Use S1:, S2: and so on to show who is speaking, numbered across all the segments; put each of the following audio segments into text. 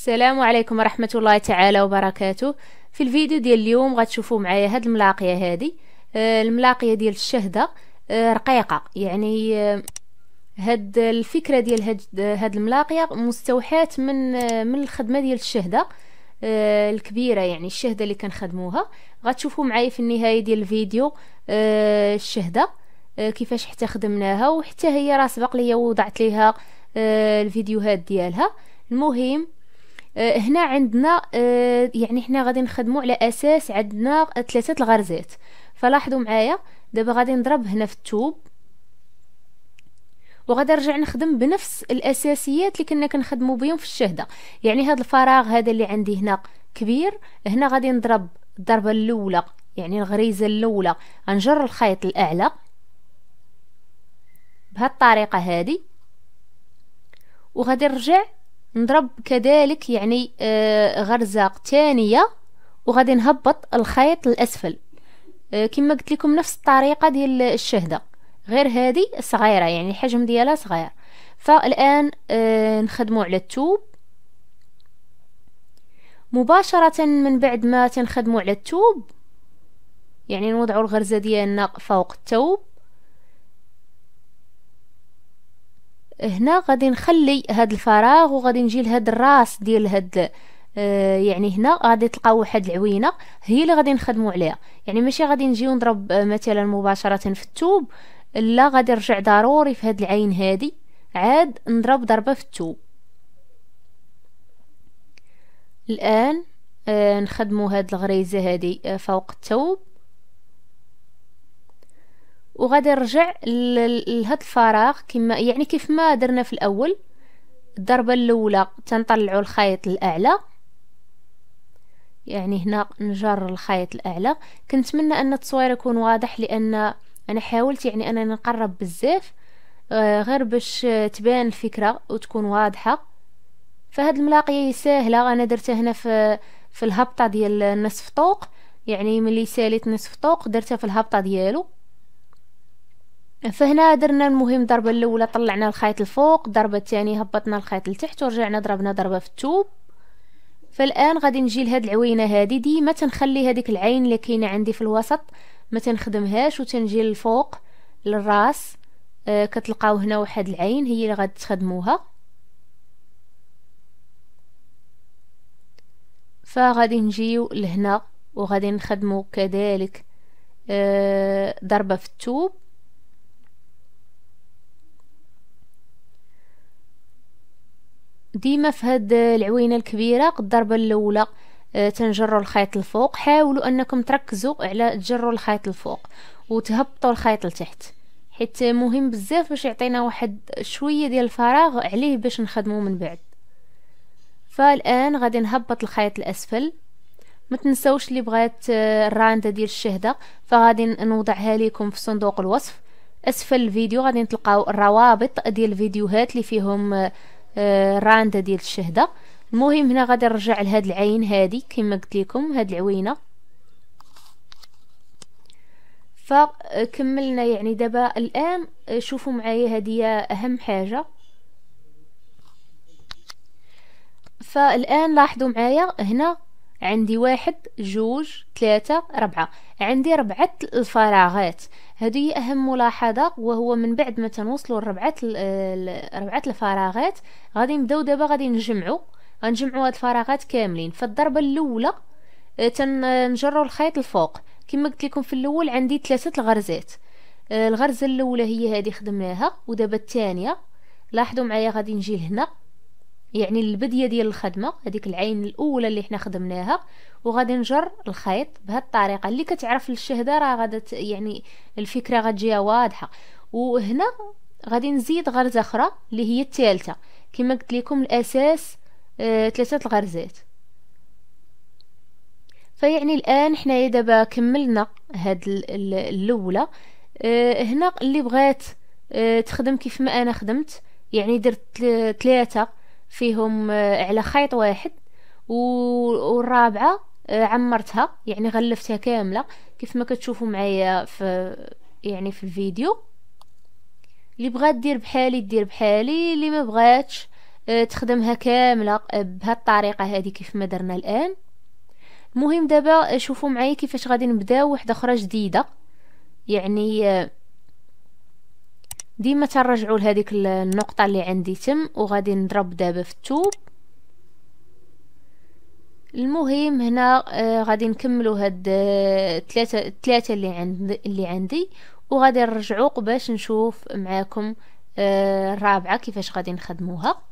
S1: السلام عليكم ورحمة الله تعالى وبركاته. في الفيديو ديال اليوم غتشوفوا معايا هاد الملاقية هادي. آه الملاقية ديال الشهدة آه رقيقة. يعني آه هاد الفكرة ديال هاد, هاد الملاقية مستوحاة من من الخدمة ديال الشهدة الكبيرة. يعني الشهدة اللي كنخدموها. غتشوفوا معايا في النهاية ديال الفيديو الشهدة كيفاش حتى خدمناها وحتى هي راه سبق ليا وضعت ليها الفيديوهات ديالها. المهم هنا عندنا آه، يعني حنا غادي نخدمو على أساس عندنا ثلاثة الغرزات. فلاحظوا معايا دابا غادي نضرب هنا في التوب. وغادي نرجع نخدم بنفس الأساسيات اللي كنا كنخدموا بهم في الشهدة. يعني هذا الفراغ هذا اللي عندي هنا كبير. هنا غادي نضرب الضربة الأولى يعني الغريزة الأولى. غنجر الخيط الأعلى بهذه الطريقة هذه وغادي نرجع نضرب كذلك يعني آه غرزة ثانية وغادي نهبط الخيط الأسفل. آه كما قلت لكم نفس الطريقة ديال الشهدة غير هذه صغيرة يعني الحجم ديالها صغير. فالآن آه نخدمو على التوب. مباشرة من بعد ما تنخدمو على التوب يعني نوضعو الغرزة ديالنا فوق التوب. هنا غادي نخلي هاد الفراغ وغادي نجي لهاد الراس ديال هاد آه يعني هنا غادي تلقاو واحد العوينة هي اللي غادي نخدموا عليها. يعني ماشي غادي نجيو نضرب آه مثلا مباشرة في التوب لا غادي نرجع ضروري في هاد العين هادي. عاد نضرب ضربة في التوب. الآن آه نخدموا هاد الغريزة هادي فوق التوب. وغادي نرجع لهاد الفراغ كما يعني كيف ما درنا في الأول الضربة الأولى تنطلعوا الخيط الأعلى. يعني هنا نجر الخيط الأعلى. كنتمنى أن التصوير يكون واضح لأن أنا حاولت يعني أنني نقرب بزاف آه، غير باش تبان الفكرة وتكون واضحة. فهاد الملاقية ساهله أنا درتها هنا في في الهبطة ديال النصف طوق. يعني ملي ساليت نصف طوق درتها في الهبطة ديالو. فهنا درنا المهم ضربة الأولى طلعنا الخيط الفوق الضربة الثانية هبطنا الخيط لتحت ورجعنا ضربنا ضربة في التوب. فالآن غادي نجي لهاد العوينة هادي ديما تنخلي هذيك العين اللي كاينة عندي في الوسط ما تنخدمهاش وتنجي للفوق للراس. آه كتلقاو هنا واحد العين هي اللي غادي تخدموها فغادي نجيو لهنا وغادي نخدمو كذلك آه ضربة في التوب. ديما في هاد العوينة الكبيرة الضربة الأولى آه، تنجروا الخيط الفوق. حاولوا أنكم تركزوا على تجروا الخيط الفوق وتهبطوا الخيط لتحت حيت مهم بزاف باش يعطينا واحد شوية ديال الفراغ عليه باش نخدمو من بعد. فالآن غادي نهبط الخيط الأسفل. ما تنسوش اللي بغات آه، الراندة ديال الشهدة فغادي نوضعها لكم في صندوق الوصف. أسفل الفيديو غادي تلقاو الروابط ديال الفيديوهات اللي فيهم آه، آه، ديال الشهدة. المهم هنا غادي نرجع لهاد العين هادي كما قلت لكم هاد العوينة. فكملنا يعني دابا. الآن شوفوا معايا هذه أهم حاجة. فالآن لاحظوا معايا هنا عندي واحد جوج ثلاثة ربعة. عندي ربعة الفراغات. هذه أهم ملاحظة وهو من بعد ما تنوصلوا لربعة ربعة الفراغات غادي نبداو دابا غادي نجمعوا. غنجمعوا هاد الفراغات كاملين. فالضربة الأولى آه، تنجروا الخيط الفوق. كما قلت لكم في الأول عندي ثلاثة الغرزات. آه، الغرزة الأولى هي هذه خدمناها ودابا الثانية لاحظوا معايا غادي نجي لهنا. يعني البدية ديال الخدمة هذيك العين الأولى اللي حنا خدمناها وغادي نجر الخيط بهذه الطريقة. اللي كتعرف الشهده راه غادا يعني الفكرة غتجيها واضحة. وهنا غادي نزيد غرزة أخرى اللي هي الثالثة. كما قلت لكم الأساس آه ثلاثة الغرزات. فيعني الآن حنايا دابا كملنا هاد الأولى. آه هنا اللي بغات آه تخدم كيف ما أنا خدمت يعني درت ثلاثة. فيهم آه، على خيط واحد والرابعة آه، عمرتها يعني غلفتها كاملة كيف ما كتشوفوا معايا في يعني في الفيديو. اللي بغات دير بحالي دير بحالي اللي ما بغاتش آه، تخدمها كاملة بهذه الطريقة هذه كيف ما درنا الآن. المهم دابا شوفوا معايا كيفاش غادي نبداو وحدة أخرى جديدة. يعني ديما ترجعوا لهذيك النقطة اللي عندي تم وغادي نضرب دابا في التوب. المهم هنا آه غادي نكملوا هاد ثلاثة آه ثلاثة اللي عند اللي عندي وغادي نرجعوا باش نشوف معاكم آه الرابعة كيفاش غادي نخدموها.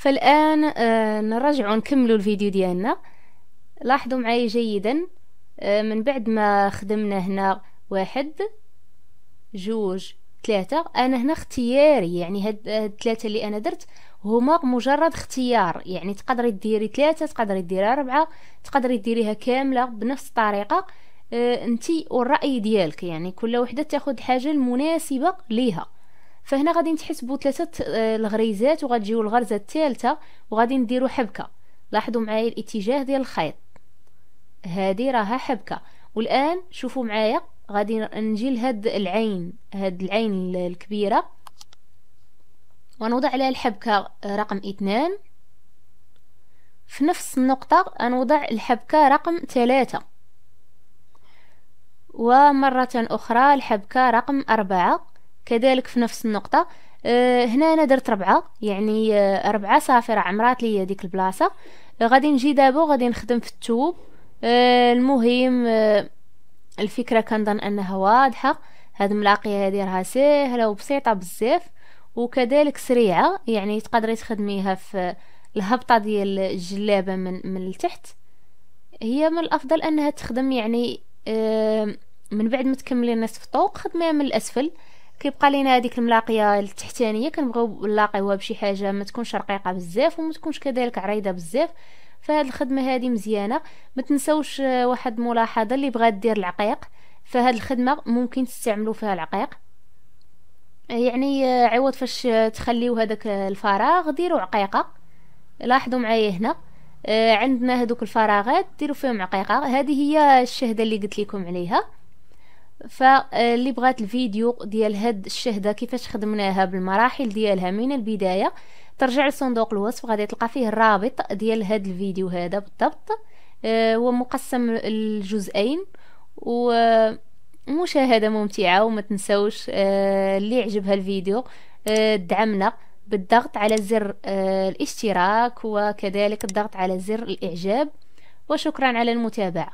S1: فالآن آه نرجع نكملوا الفيديو ديالنا. لاحظوا معي جيدا آه من بعد ما خدمنا هنا واحد جوج ثلاثة. أنا هنا اختياري يعني هاد الثلاثة اللي أنا درت هما مجرد اختيار. يعني تقدري ديري ثلاثة تقدري ديري أربعة تقدري ديريها كاملة بنفس الطريقة آه أنتي والرأي ديالك. يعني كل وحدة تاخد الحاجة المناسبة ليها. فهنا غادي نتحسبوا ثلاثة آه، الغريزات وغتجيو الغرزة الثالثة وغادي نديروا حبكة. لاحظوا معايا الاتجاه ديال الخيط. هذه راها حبكة. والآن شوفوا معايا غادي نجي لهاد العين هاد العين الكبيرة. ونوضع عليها الحبكة رقم اثنان. في نفس النقطة نوضع الحبكة رقم ثلاثة. ومرة أخرى الحبكة رقم أربعة. كذلك في نفس النقطة. آه هنا أنا درت ربعة يعني آه ربعة صافي راه عمرات ليا ديك البلاصة. آه غادي نجي دابا وغادي نخدم في التوب. المهم الفكرة كنظن أنها واضحة. هاد الملاقية هادي راها ساهلة وبسيطة بزاف وكذلك سريعة يعني تقدري تخدميها في الهبطة ديال الجلابة من من التحت. هي من الأفضل أنها تخدم يعني من بعد ما تكملي نصف طوق خدميها من الأسفل. كيبقى لينا هذيك الملاقية التحتانية كنبغيو نلاقيوها بشي حاجة ما تكونش رقيقة بزاف وما تكونش كذلك عريضة بزاف. فهاد الخدمة هذه مزيانة. ما تنسوش واحد ملاحظه اللي بغات دير العقيق. فهاد الخدمة ممكن تستعملوا فيها العقيق. يعني عوض فاش تخليو هذاك الفراغ ديروا عقيقة. لاحظوا معايا هنا عندنا هذوك الفراغات ديروا فيهم عقيقة. هذه هي الشهدة اللي قلت لكم عليها. فاللي بغات الفيديو ديال هاد الشهدة كيفاش خدمناها بالمراحل ديالها من البداية ترجع لصندوق الوصف غادي تلقى فيه الرابط ديال هاد الفيديو هذا بالضبط. آه هو مقسم الجزئين ومشاهدة ممتعة وما تنسوش آه اللي عجبها الفيديو آه دعمنا بالضغط على زر آه الاشتراك وكذلك الضغط على زر الإعجاب. وشكرا على المتابعة.